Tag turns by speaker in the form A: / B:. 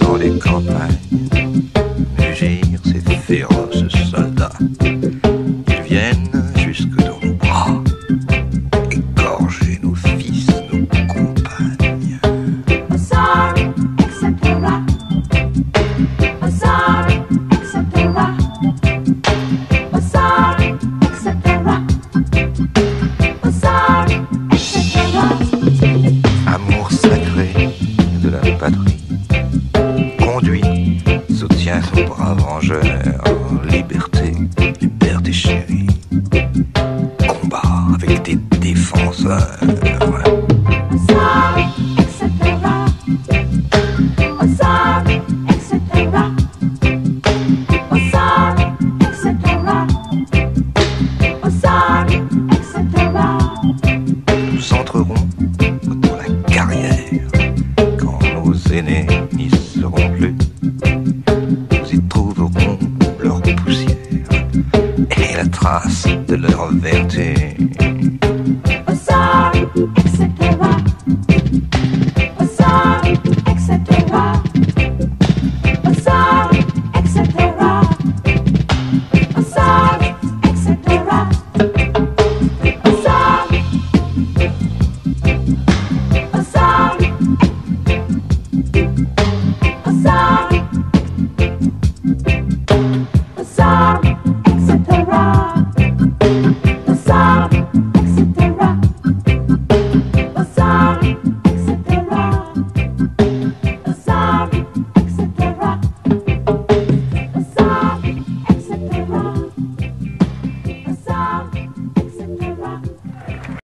A: dans les campagnes, mugir ces féroces soldats. Ils viennent jusque dans nos bras, égorger nos Conduit, soutient son brave rangeur. Liberté, liberté chérie. Combat avec des défenseurs. n'y seront plus. Nous y trouverons leur poussière et la trace de leur vertu.